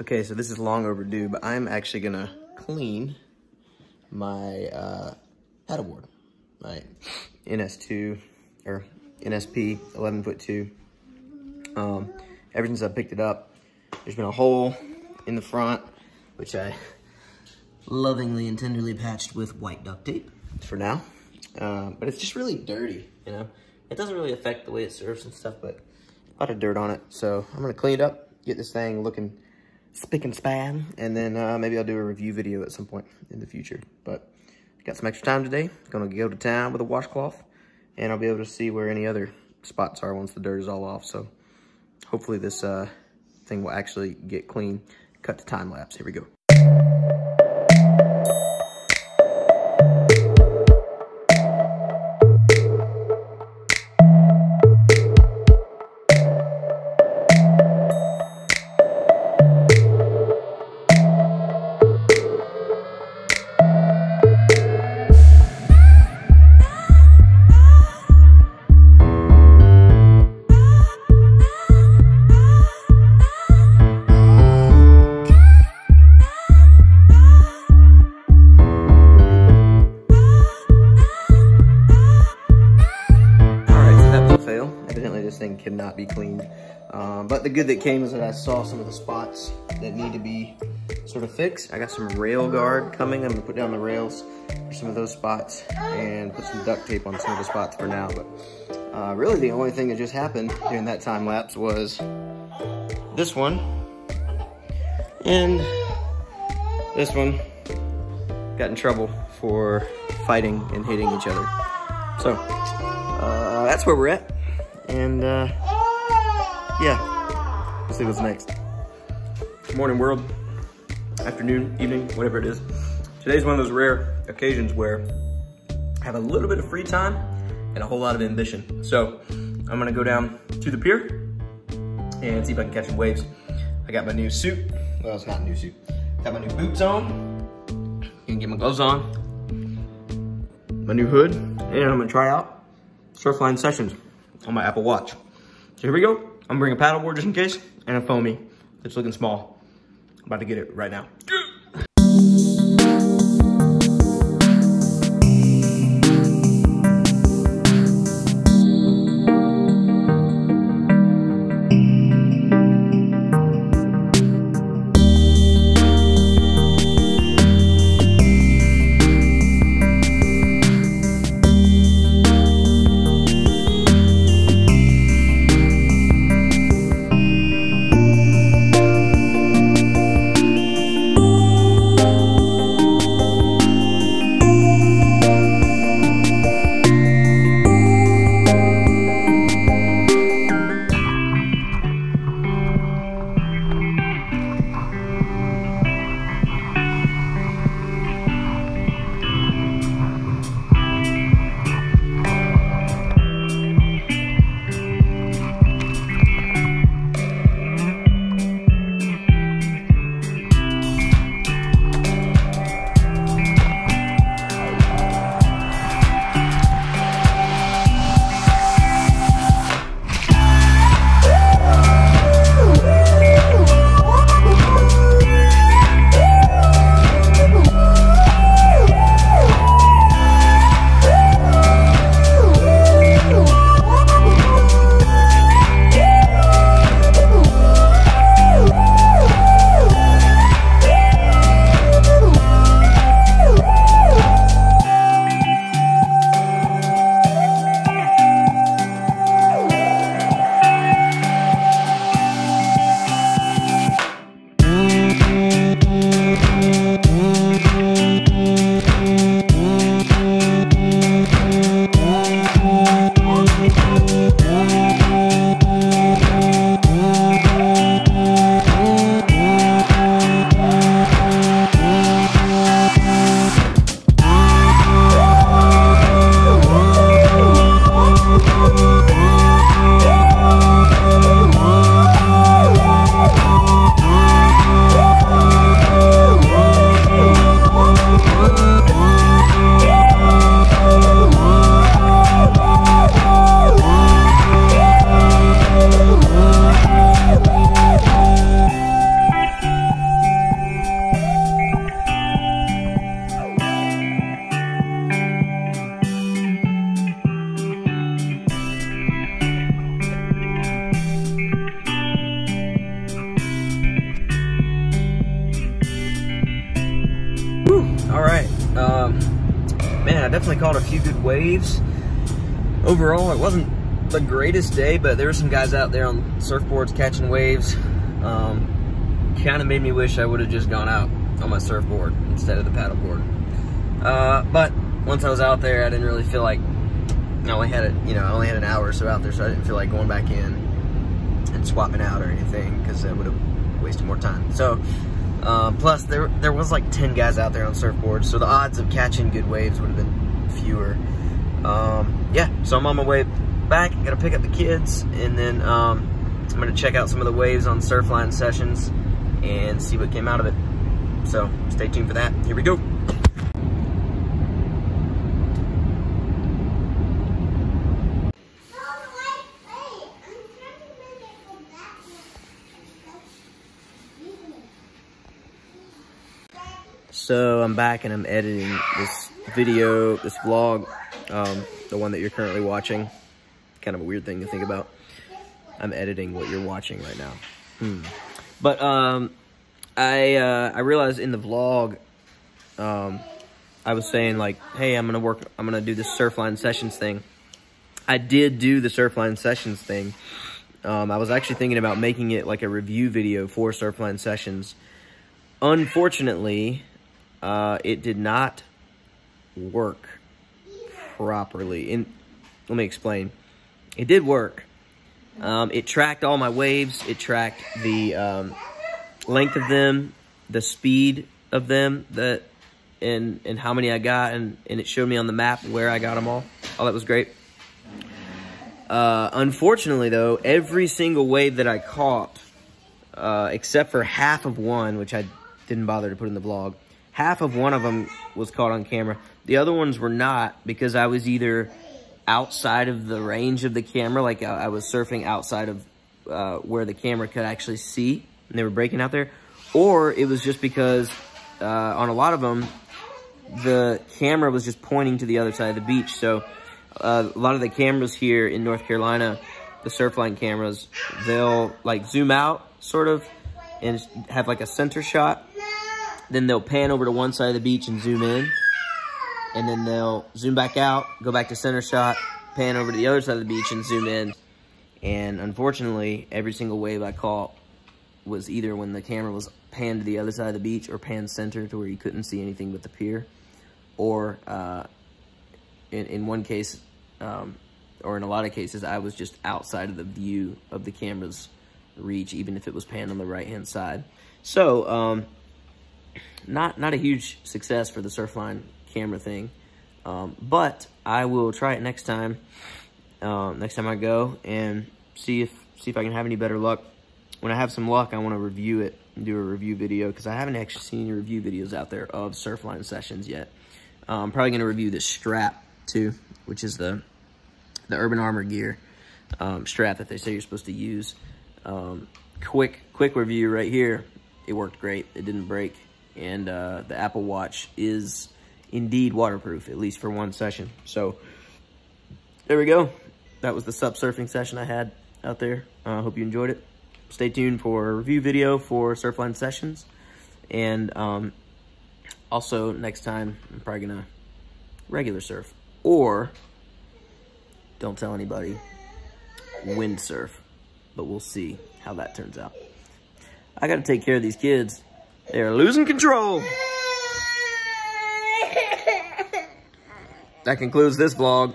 Okay, so this is long overdue, but I'm actually gonna clean my uh, paddleboard, my NS2 or NSP 11 foot two. Um, ever since I picked it up, there's been a hole in the front, which I lovingly and tenderly patched with white duct tape for now. Uh, but it's just really dirty, you know? It doesn't really affect the way it serves and stuff, but a lot of dirt on it. So I'm gonna clean it up, get this thing looking spick and span, and then uh, maybe I'll do a review video at some point in the future. But got some extra time today. Gonna go to town with a washcloth, and I'll be able to see where any other spots are once the dirt is all off. So hopefully this uh, thing will actually get clean. Cut to time lapse. Here we go. Be cleaned. Um, but the good that came is that I saw some of the spots that need to be sort of fixed. I got some rail guard coming. I'm gonna put down the rails for some of those spots and put some duct tape on some of the spots for now. But uh, really the only thing that just happened during that time lapse was this one and this one got in trouble for fighting and hitting each other. So uh, that's where we're at. And uh, yeah, see what's next. Morning world, afternoon, evening, whatever it is. Today's one of those rare occasions where I have a little bit of free time and a whole lot of ambition. So I'm gonna go down to the pier and see if I can catch some waves. I got my new suit. Well, it's not a new suit. Got my new boots on. Gonna get my gloves on. My new hood. And I'm gonna try out Surfline Sessions on my Apple Watch. So here we go. I'm bringing a paddleboard just in case and a foamy. It's looking small. I'm about to get it right now. Definitely caught a few good waves. Overall, it wasn't the greatest day, but there were some guys out there on surfboards catching waves. Um, kind of made me wish I would have just gone out on my surfboard instead of the paddleboard. Uh, but once I was out there, I didn't really feel like I only had it, you know, I only had an hour or so out there, so I didn't feel like going back in and swapping out or anything because I would have wasted more time. So, uh, plus there there was like 10 guys out there on surfboards, so the odds of catching good waves would have been fewer. Um, yeah, so I'm on my way back. I gotta pick up the kids, and then um, I'm gonna check out some of the waves on Surfline sessions and see what came out of it. So stay tuned for that. Here we go. So I'm back and I'm editing this video, this vlog, um, the one that you're currently watching. Kind of a weird thing to think about. I'm editing what you're watching right now. Hmm. But um, I uh, I realized in the vlog, um, I was saying like, hey, I'm gonna work, I'm gonna do this Surfline Sessions thing. I did do the Surfline Sessions thing. Um, I was actually thinking about making it like a review video for Surfline Sessions. Unfortunately, uh, it did not work properly. And let me explain. It did work. Um, it tracked all my waves. It tracked the um, length of them, the speed of them, that and and how many I got, and and it showed me on the map where I got them all. All that was great. Uh, unfortunately, though, every single wave that I caught, uh, except for half of one, which I didn't bother to put in the vlog, half of one of them was caught on camera. The other ones were not because I was either outside of the range of the camera, like I, I was surfing outside of uh, where the camera could actually see, and they were breaking out there, or it was just because uh, on a lot of them, the camera was just pointing to the other side of the beach. So uh, a lot of the cameras here in North Carolina, the Surfline cameras, they'll like zoom out sort of and have like a center shot then they'll pan over to one side of the beach and zoom in. And then they'll zoom back out, go back to center shot, pan over to the other side of the beach and zoom in. And unfortunately, every single wave I caught was either when the camera was panned to the other side of the beach or panned center to where you couldn't see anything but the pier. Or uh, in, in one case, um, or in a lot of cases, I was just outside of the view of the camera's reach, even if it was panned on the right-hand side. So, um, not not a huge success for the Surfline camera thing, um, but I will try it next time. Uh, next time I go and see if see if I can have any better luck. When I have some luck, I want to review it and do a review video because I haven't actually seen any review videos out there of Surfline sessions yet. Uh, I'm probably going to review this strap too, which is the the Urban Armor gear um, strap that they say you're supposed to use. Um, quick quick review right here. It worked great. It didn't break and uh, the Apple Watch is indeed waterproof, at least for one session. So there we go. That was the sup surfing session I had out there. I uh, hope you enjoyed it. Stay tuned for a review video for Surfline Sessions. And um, also, next time, I'm probably to regular surf. Or, don't tell anybody, windsurf. But we'll see how that turns out. I got to take care of these kids. They're losing control. That concludes this vlog.